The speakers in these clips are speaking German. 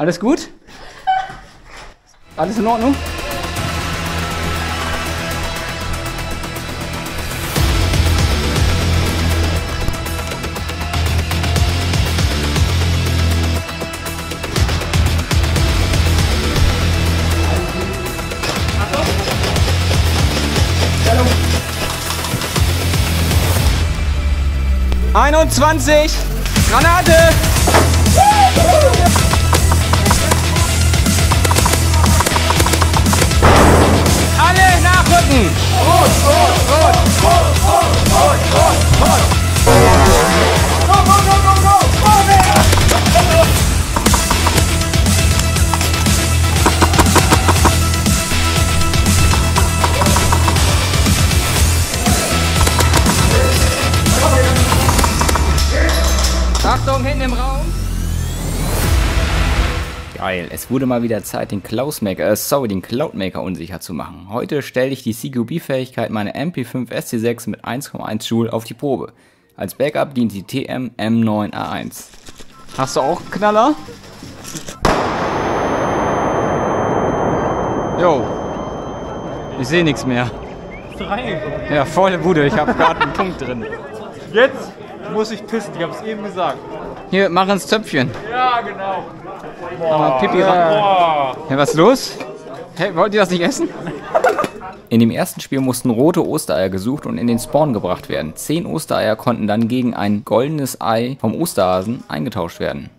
Alles gut? Alles in Ordnung? Einundzwanzig! Granate! Geil, es wurde mal wieder Zeit, den Klausmaker, äh, sorry, den Cloudmaker unsicher zu machen. Heute stelle ich die CQB-Fähigkeit meiner MP5 SC6 mit 1,1 Joule auf die Probe. Als Backup dient die TM M9A1. Hast du auch einen Knaller? Jo. Ich sehe nichts mehr. Ja, volle Bude, ich habe gerade einen Punkt drin. Jetzt muss ich pissen, ich hab's eben gesagt. Hier, mach ins Zöpfchen. Ja, genau. Aber Pipi rein. Boah. Ja, was ist los? Hey, wollt ihr das nicht essen? In dem ersten Spiel mussten rote Ostereier gesucht und in den Spawn gebracht werden. Zehn Ostereier konnten dann gegen ein goldenes Ei vom Osterhasen eingetauscht werden.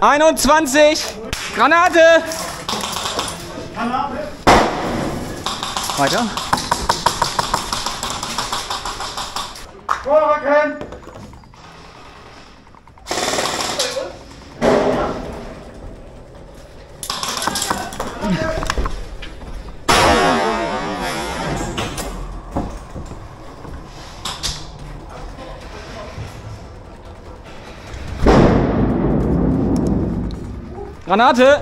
21! Granate! Weiter. Vorrücken! Granate!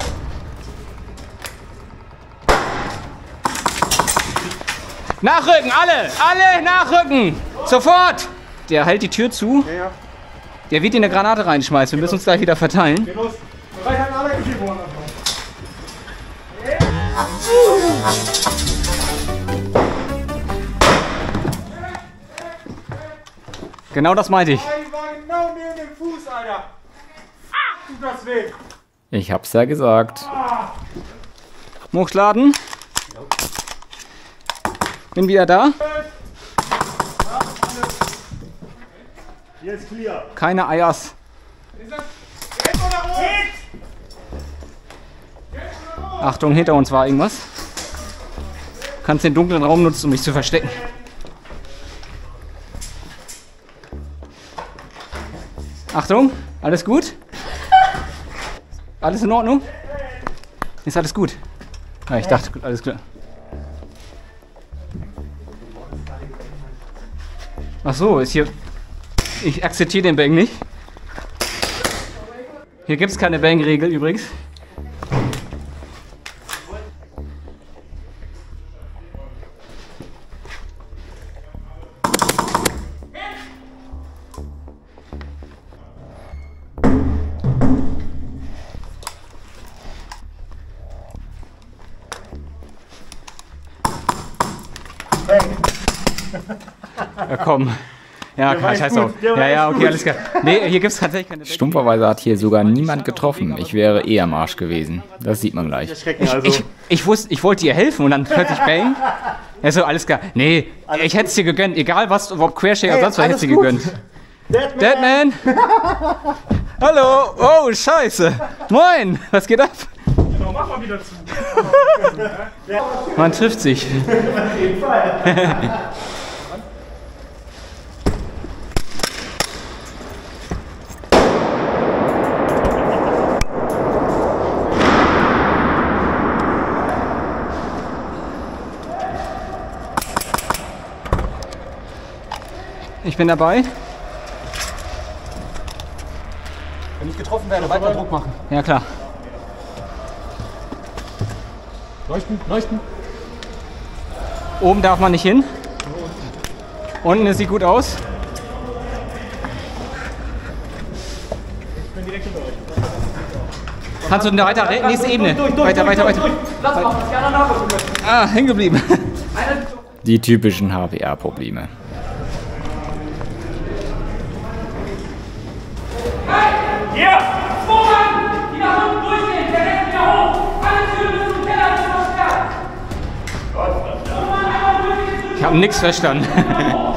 Nachrücken, alle! Alle nachrücken! Sofort! Der hält die Tür zu. Der wird dir eine Granate reinschmeißen. Wir müssen uns gleich wieder verteilen. Genau das meinte ich. Ich war genau neben dem Fuß, Alter. Ah, tut das weh. Ich hab's ja gesagt. Hochschladen. Bin wieder da. Ist clear. Keine Eiers. Jetzt? Achtung, hinter uns war irgendwas. Kannst den dunklen Raum nutzen, um mich zu verstecken. Achtung, alles gut? Alles in Ordnung? Ist alles gut? Ja, ich dachte, alles klar. Ach so, ist hier. Ich akzeptiere den Bang nicht. Hier gibt es keine Bang-Regel übrigens. Ja, komm. Ja, war scheiß auf. der Ja, ja, okay, alles klar. Nee, hier gibt's tatsächlich keine Stumpferweise hat hier sogar niemand getroffen. Ich wäre eh am Arsch gewesen. Das sieht man gleich. Ich, also. ich, ich, wusste, ich wollte ihr helfen und dann plötzlich Bang. Ja, so, alles klar. Nee, ich hätte es dir gegönnt. Egal was, ob Quershare oder sonst was, hätte es dir gegönnt. Deadman. Deadman! Hallo! Oh, scheiße! Moin! Was geht ab? Wieder zu. Man trifft sich. Ich bin dabei. Wenn ich getroffen werde, weiter Druck machen. Ja, klar. Leuchten, leuchten. Oben darf man nicht hin. Unten es sieht gut aus. Kannst du da weiter, re- nächste Ebene. Durch, durch, weiter, durch, weiter, weiter. Lass mal, dass die anderen nachrücken können. Ah, hängen geblieben. Die typischen HPR-Probleme. Hier! Vorhang! Die nach unten durchgehen! Der Rest wieder hoch! Alle Türen bis zum Keller sind versperrt! Ich habe nichts verstanden.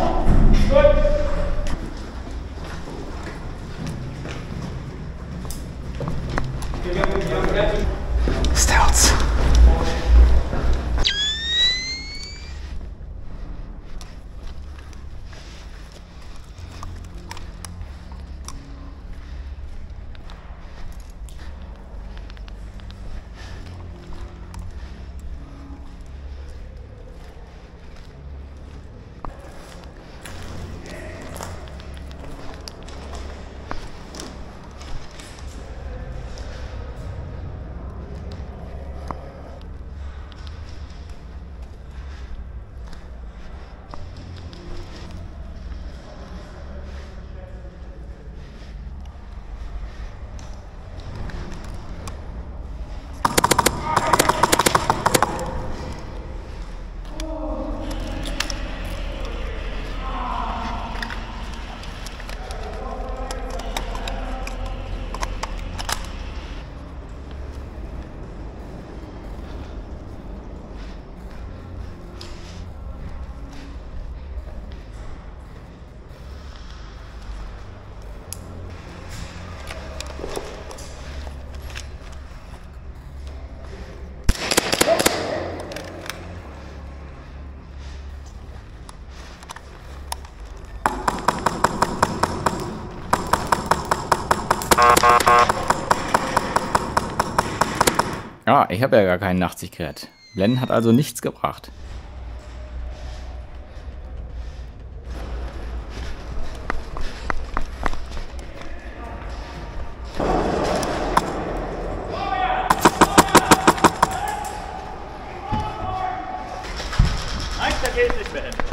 Ah, ich habe ja gar kein Nachtsichtgerät. Blenden hat also nichts gebracht.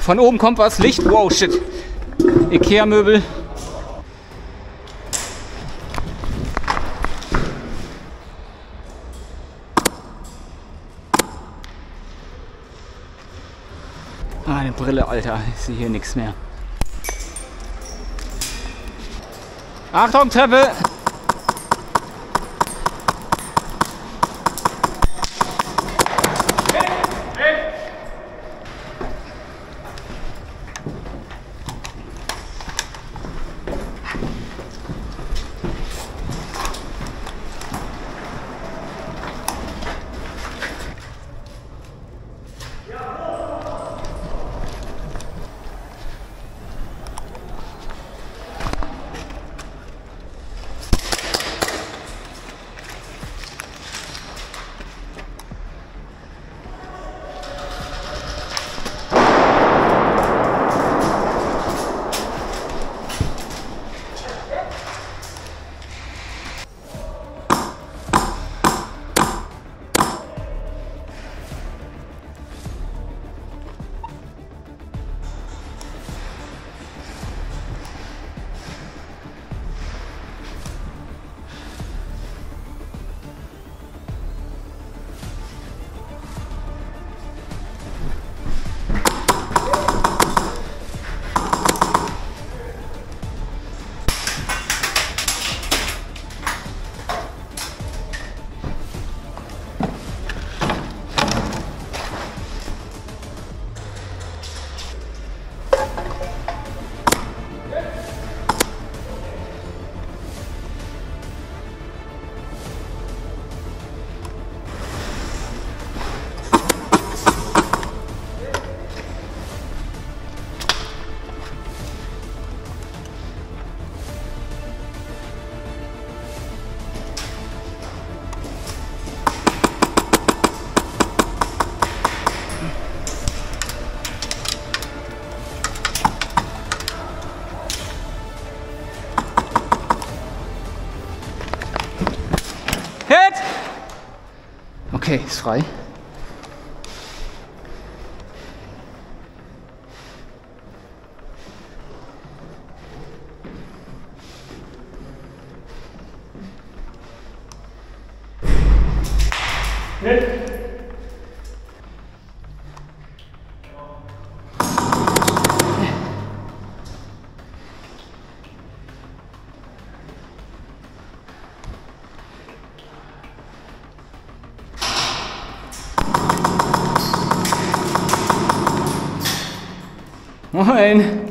Von oben kommt was, Licht. Wow, shit. Ikea-Möbel. Meine Brille, Alter. Ich sehe hier nichts mehr. Achtung, Treppe! Okay, ist frei. Moin.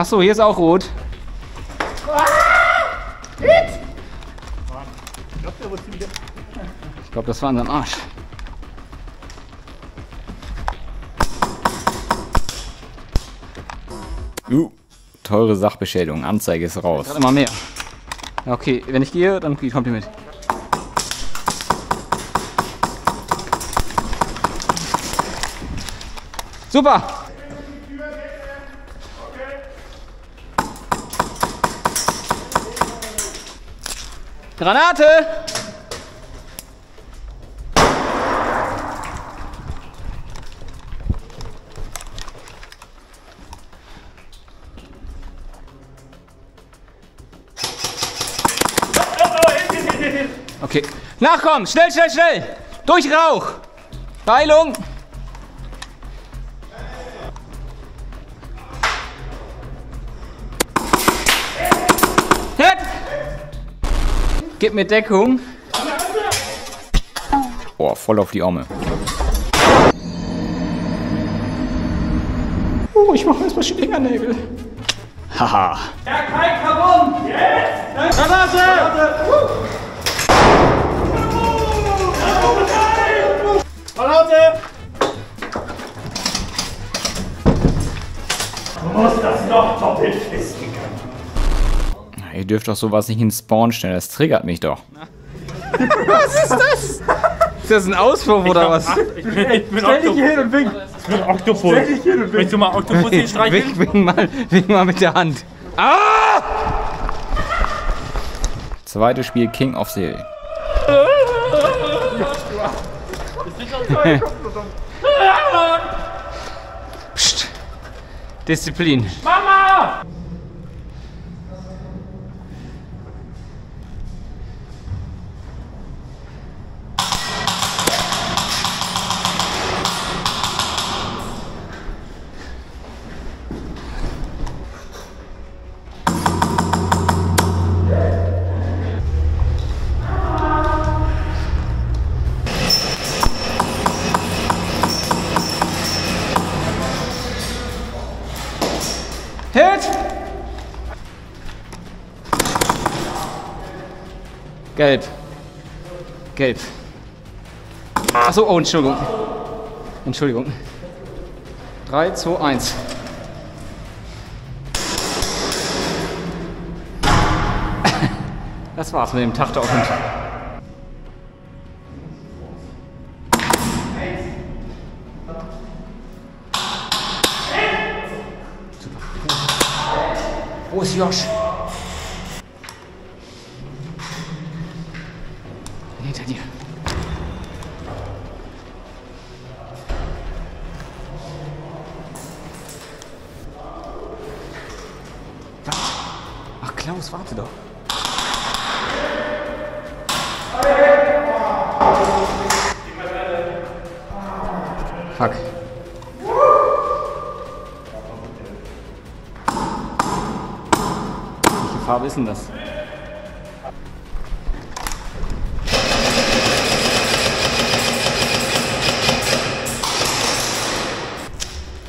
Ach so, hier ist auch rot. Ich glaube, das war an seinem Arsch. Uh, teure Sachbeschädigung. Anzeige ist raus. Gerade immer mehr. Okay, wenn ich gehe, dann kommt ihr mit. Super! Granate! Okay. Nachkommen! Schnell, schnell, schnell! Durch Rauch! Heilung! Gib mir Deckung. Boah, voll auf die Arme. Oh, ich mache erstmal Schlingernägel. Haha. Herr Kai Kabum! Jetzt! Granate! Granate! Du musst das noch doppelt festigen. Ihr dürft doch sowas nicht ins Spawn stellen, das triggert mich doch. Ist das ein Auswurf oder was? Ich bin, ich bin Stell dich hier hin und wink. Ich bin Oktopus. dich hin und Willst du mal Oktopus hier streicheln? Wink, wink, mal, wink mal mit der Hand. Ah! Zweites Spiel King of the Hill. Psst. Disziplin. Mama! Gelb. Gelb. Achso, oh, Entschuldigung. Entschuldigung. 3, 2, 1. Das war's mit dem Tag der Offensive. Wo ist Josh? Hinter dir. Was? Ach, Klaus, warte doch. Fuck. Welche Farbe ist denn das?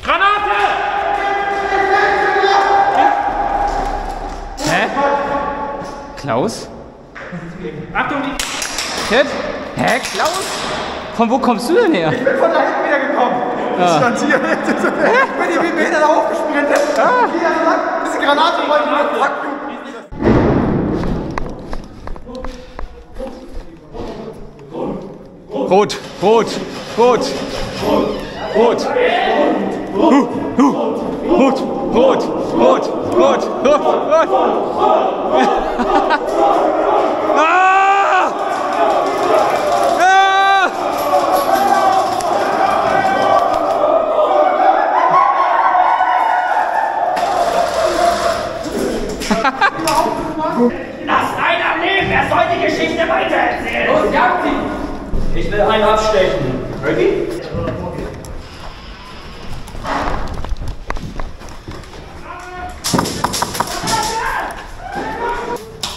Granate! Hä? Klaus? Achtung, Klaus? Von wo kommst du denn her? Ich bin von da hinten wieder gekommen. stand hier. Bin ich wie Peter da hochgesprintet. Jeder sagt, diese Granate wollte ich mal zack. Rot, rot, rot. Rot. Huh, huh. Rot, rot, rot, rot, rot, rot. Geschichte weitererzählen. Los, jagt sie! Ich will einen abstechen. Ready?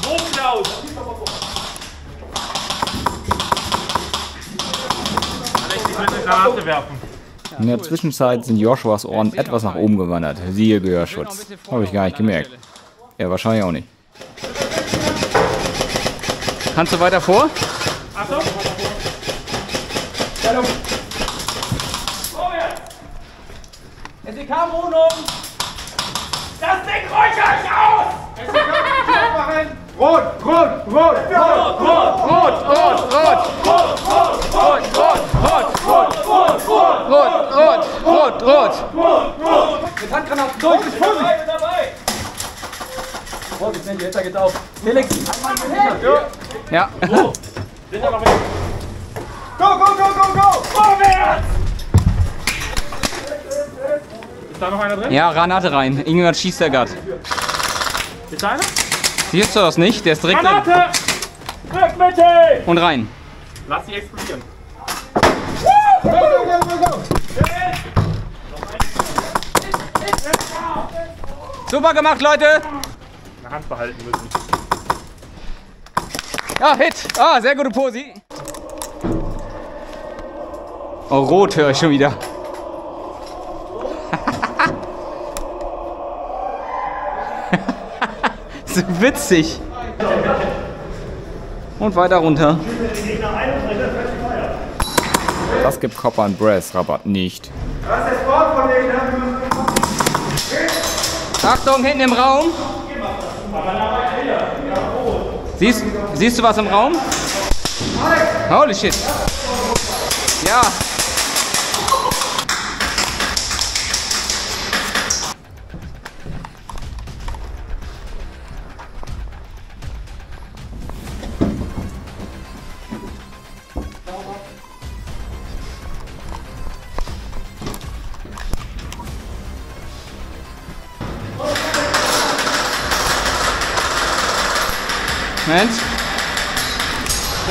Hochklaus! Granate werfen. In der Zwischenzeit sind Joshuas Ohren etwas nach oben gewandert. Siehe Gehörschutz. Habe ich gar nicht gemerkt. Er wahrscheinlich auch nicht. Kannst du weiter vor? Achtung! Stellung! Vorwärts! SEK-Wohnung! Das Ding räuchert euch aus! Rot, rot, rot, rot, rot, rot, rot, rot. Rot, rot, rot, rot, rot, rot, rot. Mit Handgranaten durch. Dabei, mit dabei! Vorsicht, Sandy, jetzt geht auf. Felix, einmal mit Ja. Ja. Sind da noch welche? Go, go, go, go, go. Vorwärts! Ist da noch einer drin? Ja, Granate rein. Irgendjemand schießt der Gatt. Ist da einer? Siehst du das nicht? Der ist direkt. Granate! Rückmittel! Und rein. Lass sie explodieren. Go, go, go, go, go. Super gemacht, Leute. In der Hand behalten müssen. Ja, Hit. Ah, sehr gute Posi. Oh, rot höre ich schon wieder. so witzig. Und weiter runter. Das gibt Copper and Brass Rabatt nicht. Das ist? Achtung, hinten im Raum. Siehst, siehst du was im Raum? Holy shit. Ja.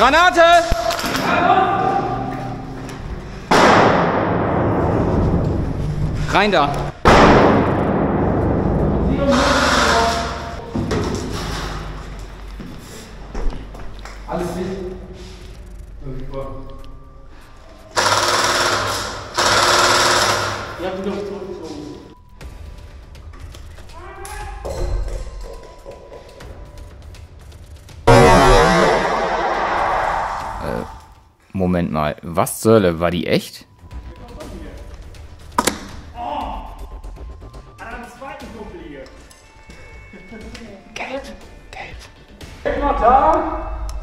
Granate! Rein da. Mal, was zur Hölle, war die echt?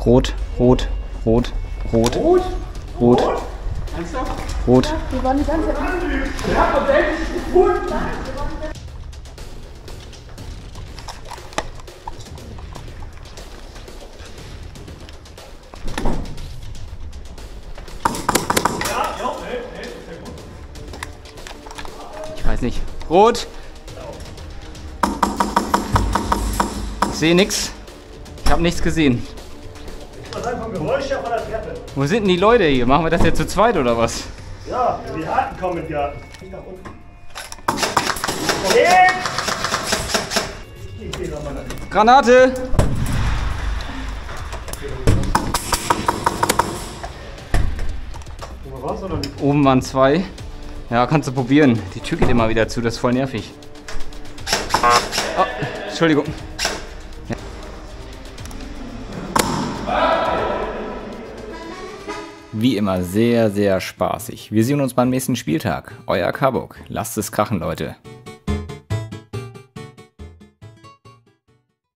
Rot, rot, rot, rot. Rot? Rot. Rot. Wir waren die ganze Zeit. Ich Rot. Ich sehe nichts. Ich habe nichts gesehen. Wo sind denn die Leute hier? Machen wir das jetzt zu zweit oder was? Ja, die Harten kommen nach unten. Okay. Ich. Granate! Oben waren zwei. Ja, kannst du probieren. Die Tür geht immer wieder zu, das ist voll nervig. Oh, Entschuldigung. wie immer sehr, sehr spaßig. Wir sehen uns beim nächsten Spieltag. Euer Kabuk. Lasst es krachen, Leute.